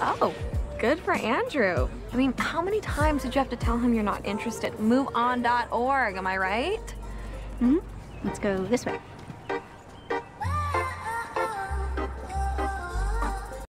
Oh, good for Andrew. I mean, how many times did you have to tell him you're not interested? MoveOn.org, am I right? Mm hmm Let's go this way.